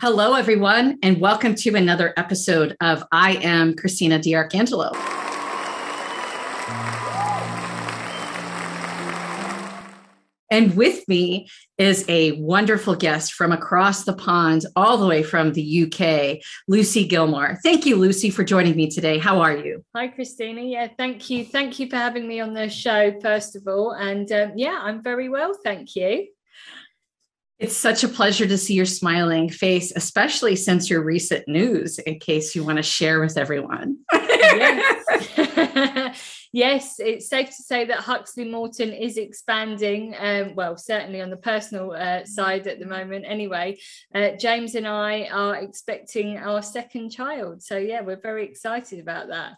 Hello, everyone, and welcome to another episode of I Am Christina DiArcangelo. And with me is a wonderful guest from across the pond, all the way from the UK, Lucy Gilmour. Thank you, Lucy, for joining me today. How are you? Hi, Christina. Yeah, thank you. Thank you for having me on the show, first of all. And um, yeah, I'm very well. Thank you. It's such a pleasure to see your smiling face, especially since your recent news, in case you want to share with everyone. yes. yes, it's safe to say that Huxley Morton is expanding. Um, well, certainly on the personal uh, side at the moment. Anyway, uh, James and I are expecting our second child. So, yeah, we're very excited about that.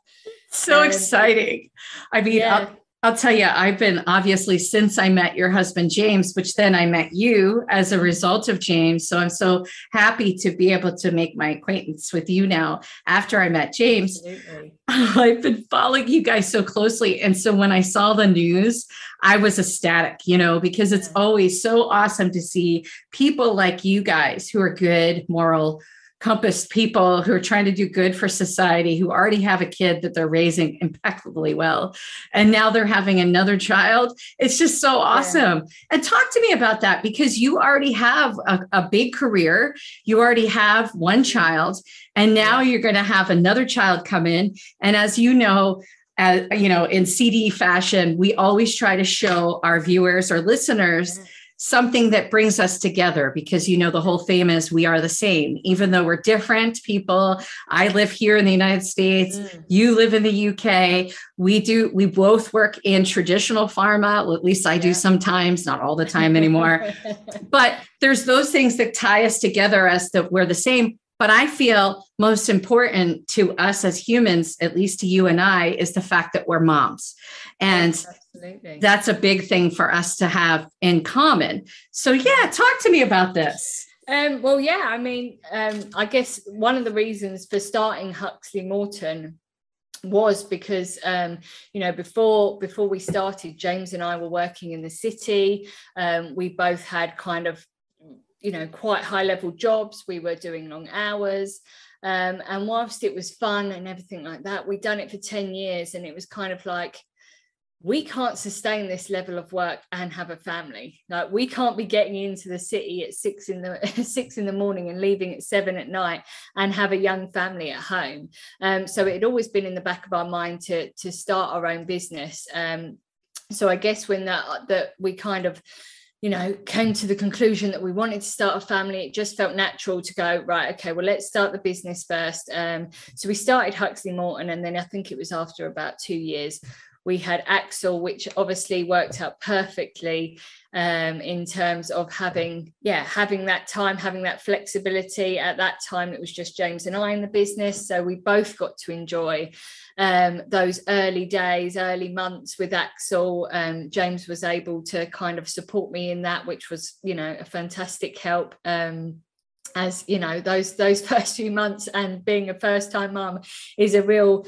So um, exciting. I mean, yeah. I'll tell you, I've been obviously since I met your husband, James, which then I met you as a result of James. So I'm so happy to be able to make my acquaintance with you now after I met James. Absolutely. I've been following you guys so closely. And so when I saw the news, I was ecstatic, you know, because it's always so awesome to see people like you guys who are good, moral, compassed people who are trying to do good for society who already have a kid that they're raising impeccably well and now they're having another child. It's just so awesome. Yeah. and talk to me about that because you already have a, a big career you already have one child and now you're going to have another child come in. And as you know as you know in cd fashion we always try to show our viewers or listeners yeah something that brings us together because you know the whole theme is we are the same. Even though we're different people i live here in the united states mm. you live in the uk we do we both work in traditional pharma. Well, at least i yeah. do sometimes not all the time anymore. But there's those things that tie us together as that we're the same but I feel most important to us as humans, at least to you and I, is the fact that we're moms. And Absolutely. that's a big thing for us to have in common. So, yeah, talk to me about this. Um, well, yeah, I mean, um, I guess one of the reasons for starting Huxley Morton was because um, you know before before we started james and i were working in the city um, we both had kind of you know quite high level jobs. We were doing long hours. Um, and whilst it was fun and everything like that we'd done it for 10 years and it was kind of like we can't sustain this level of work and have a family. Like we can't be getting into the city at six in the six in the morning and leaving at seven at night and have a young family at home. Um, so it had always been in the back of our mind to to start our own business. Um, so i guess when that that we kind of you know, came to the conclusion that we wanted to start a family, it just felt natural to go, right, okay, well, let's start the business first. Um, so we started Huxley Morton, and then I think it was after about two years, we had Axel, which obviously worked out perfectly um, in terms of having, yeah, having that time, having that flexibility. At that time, it was just James and I in the business. So we both got to enjoy um, those early days, early months with Axel. Um, James was able to kind of support me in that, which was, you know, a fantastic help. Um, as you know, those those first few months and being a first time mum is a real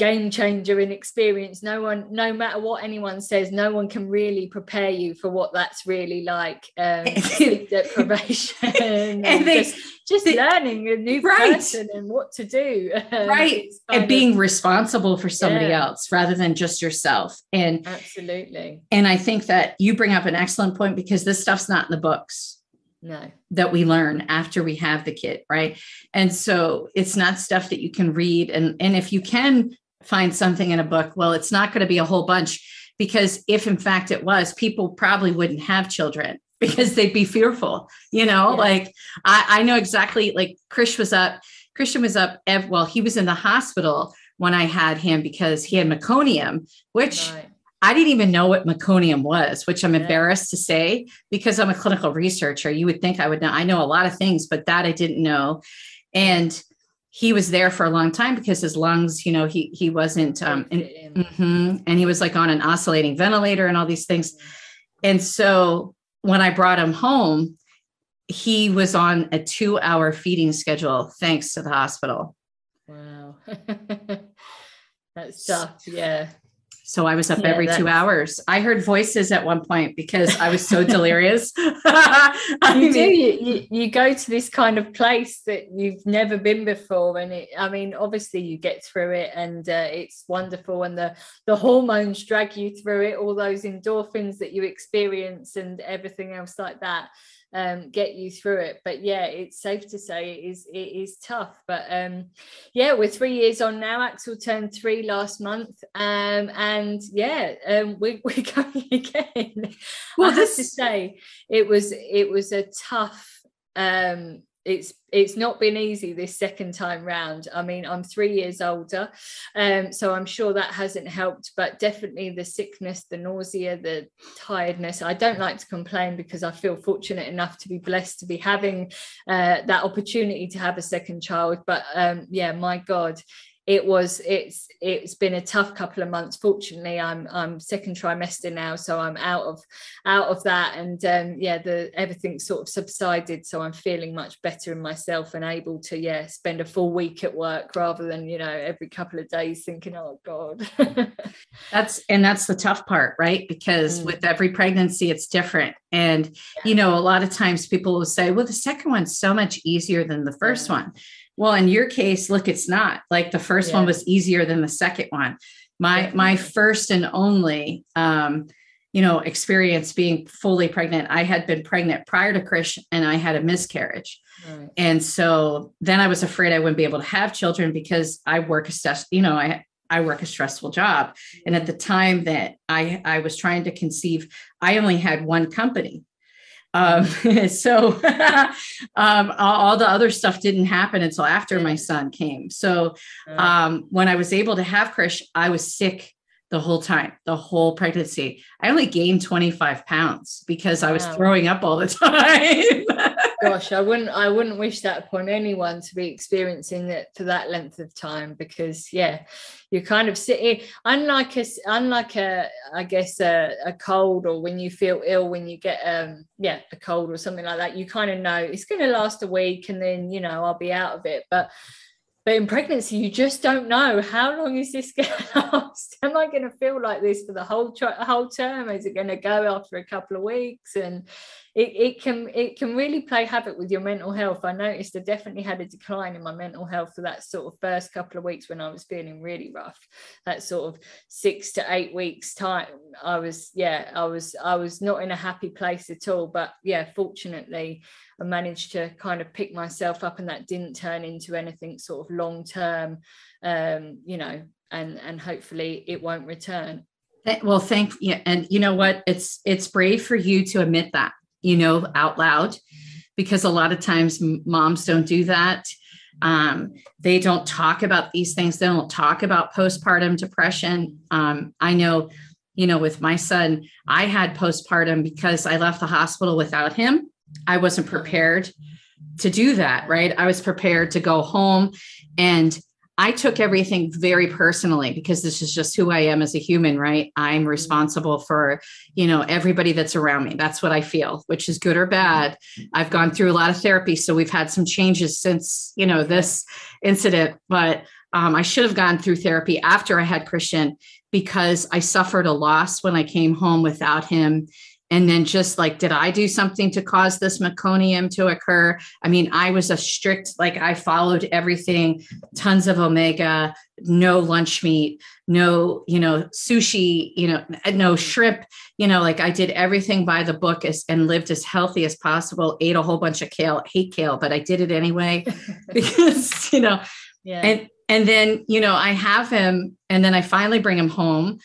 game changer in experience. No one no matter what anyone says no one can really prepare you for what that's really like um deprivation and, and they, just, just they, learning a new right. person and what to do. Right. and being of, responsible for somebody yeah. else rather than just yourself. And absolutely. and i think that you bring up an excellent point because this stuff's not in the books no. that we learn after we have the kid right? And so it's not stuff that you can read. And and if you can find something in a book, well, it's not going to be a whole bunch because if in fact it was, people probably wouldn't have children because they'd be fearful. You know, yeah. like I, I know exactly like Chris was up, Christian was up, well, he was in the hospital when I had him because he had meconium, which right. I didn't even know what meconium was, which I'm yeah. embarrassed to say because I'm a clinical researcher. You would think I would know. I know a lot of things, but that I didn't know. And he was there for a long time because his lungs, you know, he he wasn't um and, mm-hmm, and he was like on an oscillating ventilator and all these things. And so when I brought him home, he was on a two hour feeding schedule thanks to the hospital. Wow. That's tough. Yeah. So I was up yeah, every two hours. I heard voices at one point because I was so delirious. you mean, do. You, you, you go to this kind of place that you've never been before, and it. I mean, obviously you get through it, and uh, it's wonderful, and the the hormones drag you through it. All those endorphins that you experience, and everything else like that um, get you through it. But yeah, it's safe to say it is it is tough. But um, yeah, we're three years on now. Axel turned three last month, um, and yeah, um, we, we're going again. Well, I this... have to say, it was it was a tough um it's it's not been easy this second time round. I mean i'm three years older um so i'm sure that hasn't helped but definitely the sickness the nausea the tiredness. I don't like to complain because i feel fortunate enough to be blessed to be having uh, that opportunity to have a second child but um yeah my god it was it's it's been a tough couple of months fortunately i'm i'm second trimester now so i'm out of out of that and um, yeah the everything sort of subsided so i'm feeling much better in myself and able to yeah spend a full week at work rather than you know every couple of days thinking oh god that's and that's the tough part right because mm. with every pregnancy it's different and yeah. you know a lot of times people will say well the second one's so much easier than the first yeah. one well, in your case, look, it's not like the first yeah. one was easier than the second one. My yeah. my first and only um, you know, experience being fully pregnant. I had been pregnant prior to Krish and I had a miscarriage. Right. And so then I was afraid I wouldn't be able to have children because I work a stress, you know, I I work a stressful job. And at the time that I I was trying to conceive, I only had one company. Um, so um, all, the other stuff didn't happen until after my son came. So um, when I was able to have Krish, I was sick the whole time, the whole pregnancy. I only gained 25 pounds because I was throwing up all the time. Gosh, I wouldn't I wouldn't wish that upon anyone to be experiencing it for that length of time because yeah, you're kind of sitting unlike a unlike a I guess a, a cold or when you feel ill when you get um yeah a cold or something like that, you kind of know it's going to last a week and then you know I'll be out of it. But but in pregnancy, you just don't know how long is this going to last. Am I going to feel like this for the whole whole term? Is it going to go after a couple of weeks? And it, it can it can really play havoc with your mental health. I noticed I definitely had a decline in my mental health for that sort of first couple of weeks when I was feeling really rough. That sort of six to eight weeks time, I was yeah, I was I was not in a happy place at all. But yeah, fortunately, I managed to kind of pick myself up, and that didn't turn into anything sort of long term. Um, you know, and and hopefully it won't return. Well, thank you. And you know what? It's it's brave for you to admit that you know, out loud, because a lot of times moms don't do that. Um, they don't talk about these things. They don't talk about postpartum depression. Um, I know, you know, with my son, I had postpartum because I left the hospital without him. I wasn't prepared to do that, right? I was prepared to go home and I took everything very personally because this is just who I am as a human, right? I'm mm-hmm. responsible for, you know, everybody that's around me. That's what I feel, which is good or bad. I've gone through a lot of therapy, so we've had some changes since, you know, this incident, but um, I should have gone through therapy after I had Christian because I suffered a loss when I came home without him and then just like did i do something to cause this meconium to occur? I mean i was a strict like i followed everything tons of omega no lunch meat no you know sushi you know no shrimp you know like i did everything by the book as, and lived as healthy as possible ate a whole bunch of kale hate kale but i did it anyway because you know yeah. and and then you know i have him and then i finally bring him home.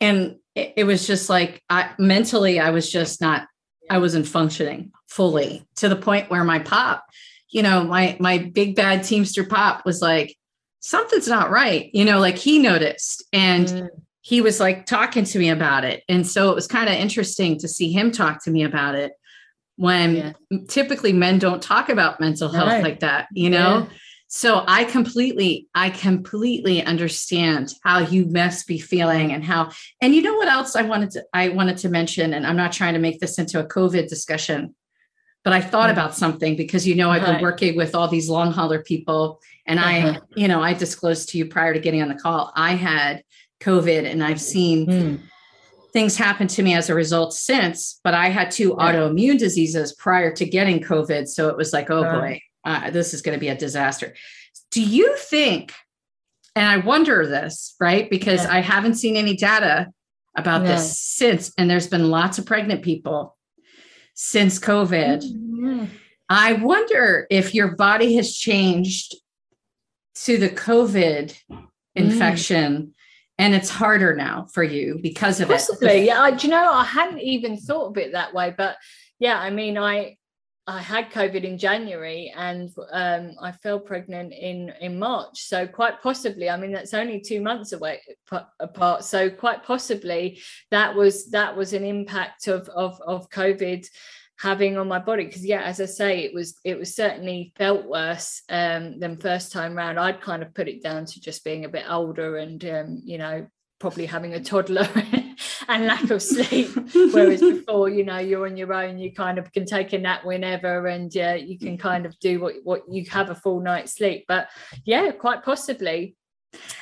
And it, it was just like I mentally I was just not I wasn't functioning fully to the point where my pop, you know, my my big bad Teamster pop was like, something's not right. You know, like he noticed and mm. he was like talking to me about it. And so it was kind of interesting to see him talk to me about it when yeah. typically men don't talk about mental health right. like that, you know? Yeah. So I completely, I completely understand how you must be feeling and how, and you know what else I wanted to, I wanted to mention, and I'm not trying to make this into a COVID discussion, but I thought mm-hmm. about something because, you know, I've been working with all these long hauler people and uh-huh. I, you know, I disclosed to you prior to getting on the call, I had COVID and I've seen mm. things happen to me as a result since, but I had two autoimmune diseases prior to getting COVID. So it was like, oh uh, boy, uh, this is going to be a disaster. Do you think, and I wonder this, right? Because yeah. I haven't seen any data about yeah. this since, and there's been lots of pregnant people since COVID. Mm-hmm. I wonder if your body has changed to the COVID mm. infection and it's harder now for you because of Possibly, it. yeah. I, do you know, I hadn't even thought of it that way, but yeah, I mean, I I had COVID in January and um, I fell pregnant in in March. So quite possibly, I mean, that's only two months away apart. So quite possibly, that was that was an impact of of of COVID having on my body because yeah as i say it was it was certainly felt worse um, than first time round i'd kind of put it down to just being a bit older and um, you know probably having a toddler and lack of sleep whereas before you know you're on your own you kind of can take a nap whenever and yeah you can mm. kind of do what what you have a full night's sleep but yeah quite possibly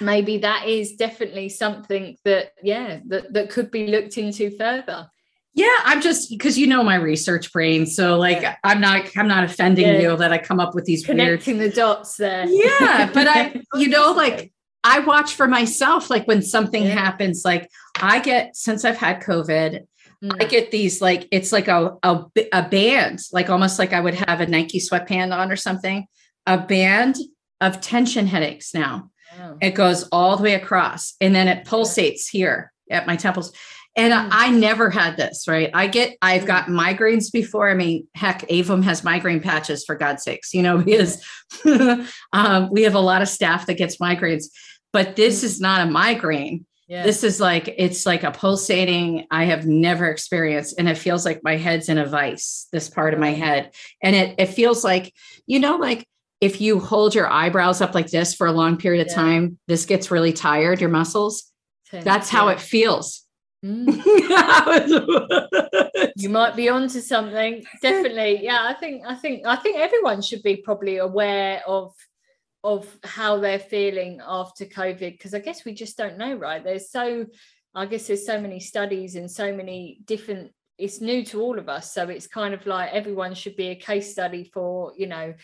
maybe that is definitely something that yeah that, that could be looked into further yeah, I'm just because you know my research brain. So like yeah. I'm not I'm not offending yeah. you that I come up with these connecting weird... the dots there. Yeah, but I you know like I watch for myself like when something yeah. happens like I get since I've had COVID mm. I get these like it's like a, a a band like almost like I would have a Nike sweatband on or something a band of tension headaches now. Oh. It goes all the way across and then it pulsates here at my temples and mm. I never had this, right? I get, I've mm. got migraines before. I mean, heck, Avum has migraine patches for God's sakes, you know, because um, we have a lot of staff that gets migraines, but this mm. is not a migraine. Yeah. This is like, it's like a pulsating, I have never experienced. And it feels like my head's in a vice, this part of my head. And it, it feels like, you know, like if you hold your eyebrows up like this for a long period of yeah. time, this gets really tired, your muscles. That's how it feels Mm. you might be onto something. Definitely. Yeah, I think I think I think everyone should be probably aware of of how they're feeling after COVID because I guess we just don't know, right? There's so I guess there's so many studies and so many different it's new to all of us. So it's kind of like everyone should be a case study for, you know,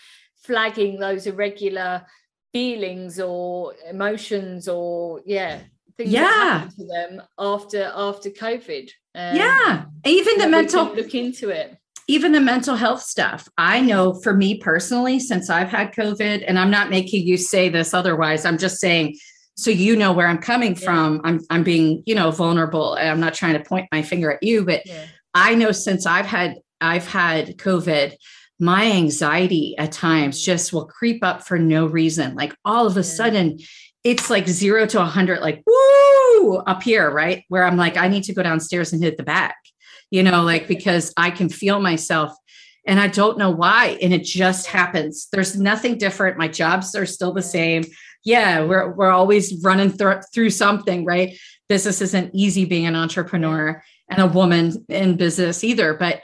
flagging those irregular feelings or emotions or yeah things yeah. to them after after COVID. Um, yeah, even the mental look into it. Even the mental health stuff. I know for me personally, since I've had COVID, and I'm not making you say this otherwise. I'm just saying so you know where I'm coming yeah. from. I'm I'm being you know vulnerable. I'm not trying to point my finger at you, but yeah. I know since I've had I've had COVID my anxiety at times just will creep up for no reason. Like all of a yeah. sudden, it's like zero to a hundred, like woo up here, right? Where I'm like, I need to go downstairs and hit the back, you know, like because I can feel myself and I don't know why. And it just happens. There's nothing different. My jobs are still the same. Yeah, we're we're always running th- through something, right? Business isn't easy being an entrepreneur and a woman in business either, but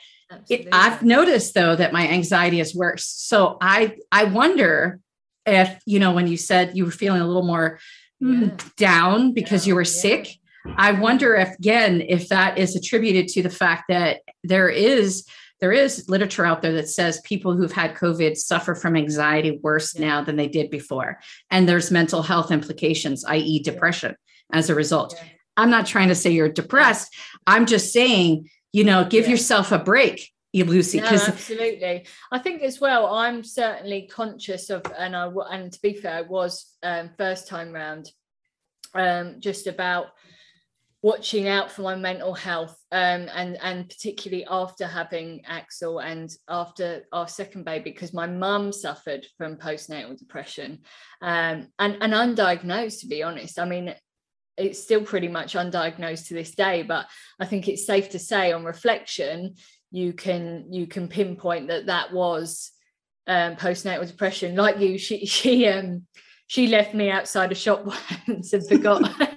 it, I've noticed though that my anxiety is worse. So I I wonder if you know when you said you were feeling a little more mm, yeah. down because yeah, you were sick i wonder if again if that is attributed to the fact that there is there is literature out there that says people who've had covid suffer from anxiety worse now than they did before. And there's mental health implications i.e depression as a result. I'm not trying to say you're depressed. I'm just saying you know give yourself a break Lucy no, absolutely. I think as well i'm certainly conscious of and i and to be fair i was um, first time round um, just about watching out for my mental health um, and and particularly after having axel and after our second baby because my mum suffered from postnatal depression um, and and undiagnosed to be honest i mean it's still pretty much undiagnosed to this day but i think it's safe to say on reflection you can you can pinpoint that that was um, postnatal depression. Like you, she she um she left me outside a shop once and forgot.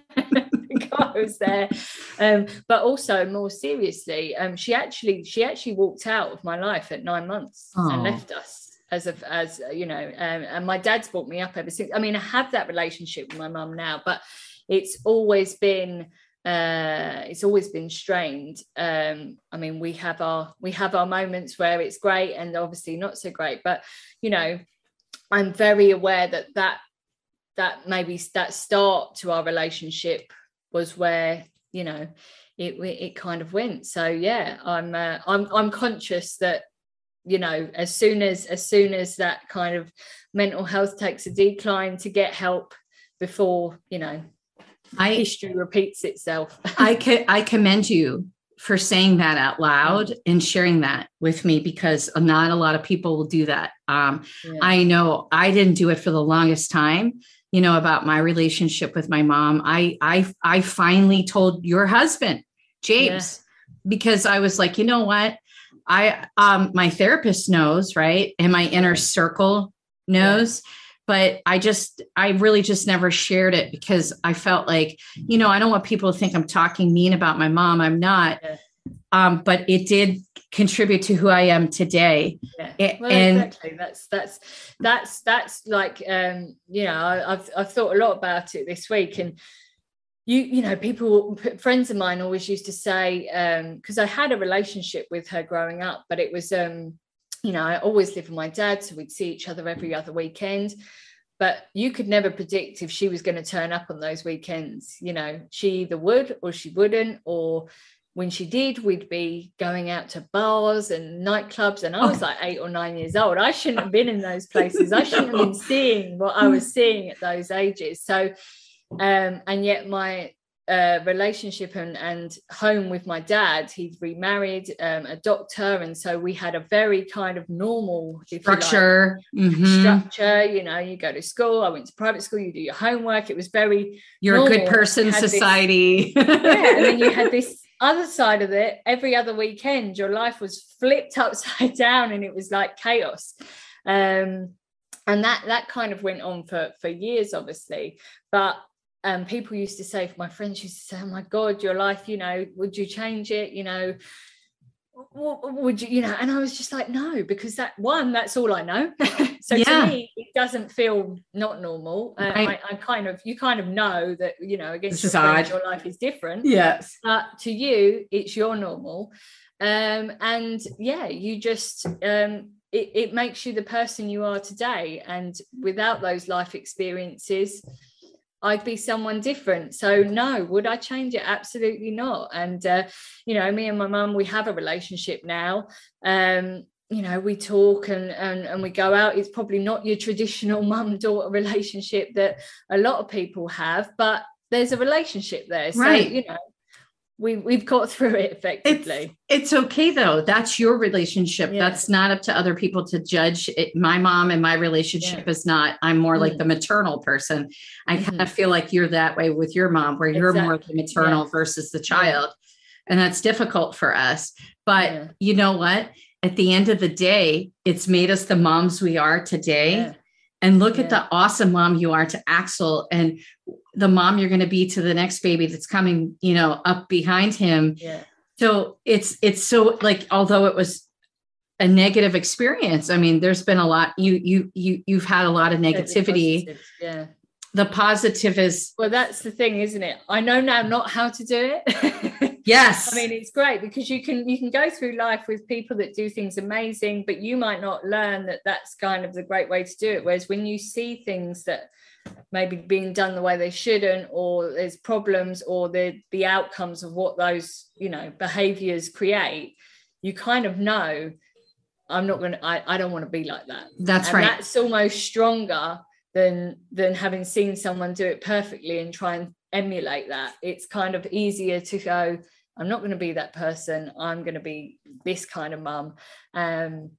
was there, um, but also more seriously, um, she actually she actually walked out of my life at nine months Aww. and left us as of as you know um, and my dad's brought me up ever since. I mean i have that relationship with my mum now but it's always been uh it's always been strained. Um i mean we have our we have our moments where it's great and obviously not so great but you know i'm very aware that that that maybe that start to our relationship was where you know it it kind of went so yeah i'm uh, i'm i'm conscious that you know as soon as as soon as that kind of mental health takes a decline to get help before you know I, history repeats itself. I could I commend you for saying that out loud and sharing that with me because not a lot of people will do that. Um, yeah. I know I didn't do it for the longest time. You know about my relationship with my mom. I I I finally told your husband, James, yeah. because I was like, you know what, I um my therapist knows, right, and my inner circle knows. Yeah but I just, I really just never shared it because I felt like, you know, I don't want people to think I'm talking mean about my mom. I'm not. Yeah. Um, but it did contribute to who I am today. Yeah. Well, and exactly. That's that's that's that's like um, you know, I, I've I've thought a lot about it this week and you you know people friends of mine always used to say because um, i had a relationship with her growing up but it was um you know, I always lived with my dad, so we'd see each other every other weekend. But you could never predict if she was going to turn up on those weekends. You know, she either would or she wouldn't, or when she did, we'd be going out to bars and nightclubs. And I was like eight or nine years old. I shouldn't have been in those places. I shouldn't have been seeing what I was seeing at those ages. So, um, and yet my uh, relationship and, and home with my dad. He'd remarried um, a doctor, and so we had a very kind of normal structure. Like, mm-hmm. Structure, you know, you go to school. I went to private school. You do your homework. It was very. You're normal. a good person. Society. This, yeah, and then you had this other side of it. Every other weekend, your life was flipped upside down, and it was like chaos. Um, and that that kind of went on for for years, obviously. But um, people used to say, my friends used to say, "Oh my God, your life, you know, would you change it? You know, would you, you know?" And I was just like, "No," because that one, that's all I know. so yeah. to me, it doesn't feel not normal. Uh, right. I, I, kind of, you kind of know that, you know, against your, friends, your life is different. Yes, but to you, it's your normal. Um, and yeah, you just um, it, it makes you the person you are today. And without those life experiences I'd be someone different. So no, would I change it? Absolutely not. And uh, you know, me and my mum, we have a relationship now. Um, you know, we talk and, and and we go out. It's probably not your traditional mum daughter relationship that a lot of people have, but there's a relationship there. So, right. you know, we we've got through it effectively. It's, it's okay though. That's your relationship. Yeah. That's not up to other people to judge. It, my mom and my relationship yeah. is not. I'm more mm. like the maternal person. I mm-hmm. kind of feel like you're that way with your mom, where you're exactly. more the maternal yeah. versus the child, and that's difficult for us. But you know what? At the end of the day, it's made us the moms we are today. And look at the awesome mom you are to Axel and the mom you're going to be to the next baby that's coming, you know, up behind him. Yeah. So it's it's so like although it was a negative experience, I mean, there's been a lot you you you you've had a lot of negativity. Yeah. The positive is well, that's the thing, isn't it? I know now not how to do it. yes. I mean, it's great because you can you can go through life with people that do things amazing, but you might not learn that that's kind of the great way to do it. Whereas when you see things that maybe being done the way they shouldn't or there's problems or the the outcomes of what those you know behaviors create you kind of know i'm not going to I, don't want to be like that that's and right that's almost stronger than than having seen someone do it perfectly and try and emulate that. It's kind of easier to go i'm not going to be that person. I'm going to be this kind of mum. Um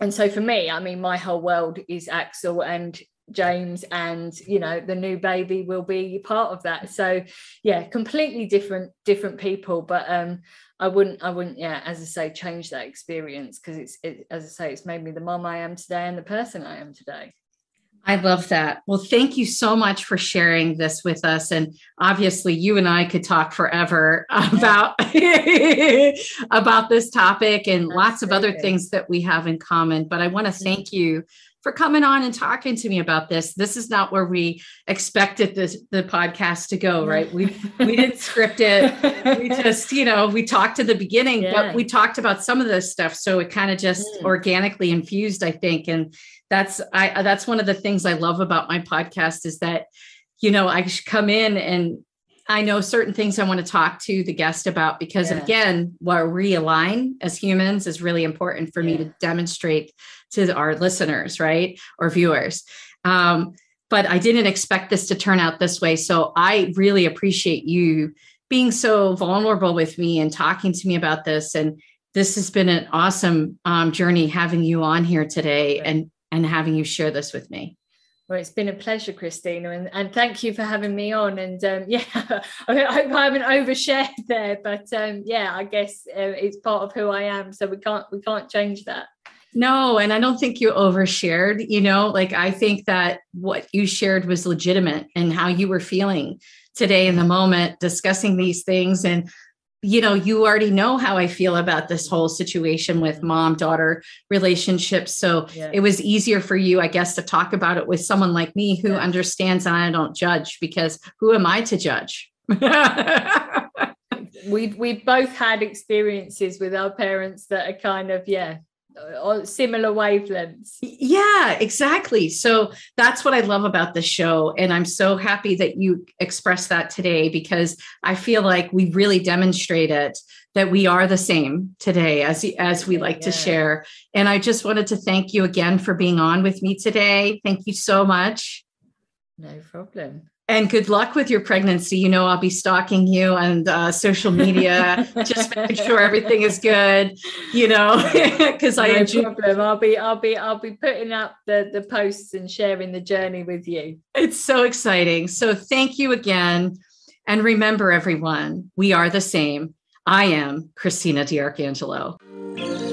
and so for me i mean my whole world is axel and James and you know the new baby will be part of that. So yeah completely different different people but um I wouldn't I wouldn't yeah as I say change that experience because it's it, as I say it's made me the mom I am today and the person I am today I love that. Well, thank you so much for sharing this with us. And obviously, you and I could talk forever about about this topic and Absolutely. lots of other things that we have in common. But I want to thank you for coming on and talking to me about this. This is not where we expected this the podcast to go, right? We we didn't script it. We just, you know, we talked at the beginning, yeah. but we talked about some of this stuff. So it kind of just mm. organically infused, I think. And that's I that's one of the things I love about my podcast is that, you know, I come in and I know certain things I want to talk to the guest about because yeah. again, where we align as humans is really important for yeah. me to demonstrate to our listeners, right? Or viewers. Um, but I didn't expect this to turn out this way. So I really appreciate you being so vulnerable with me and talking to me about this. And this has been an awesome um, journey having you on here today and and having you share this with me. Well, it's been a pleasure, Christina, and, and thank you for having me on. And um, yeah, I hope I haven't overshared there, but um, yeah, I guess uh, it's part of who I am, so we can't we can't change that. No, and I don't think you overshared. You know, like I think that what you shared was legitimate and how you were feeling today in the moment, discussing these things, and you know, you already know how I feel about this whole situation with mom daughter relationships. So yeah. it was easier for you, I guess, to talk about it with someone like me who yeah. understands and I don't judge because who am I to judge? we've we've both had experiences with our parents that are kind of yeah Uh, similar wavelengths. Yeah, exactly. So that's what I love about the show. And I'm so happy that you expressed that today because I feel like we really demonstrated that we are the same today as, as we like yeah. to share. And I just wanted to thank you again for being on with me today. Thank you so much. No problem and good luck with your pregnancy. You know, I'll be stalking you on uh, social media, just making sure everything is good. You know, because no I enjoy. Problem. I'll be, I'll be, I'll be putting up the the posts and sharing the journey with you. It's so exciting. So thank you again, and remember, everyone, we are the same. I am Christina DiArcangelo.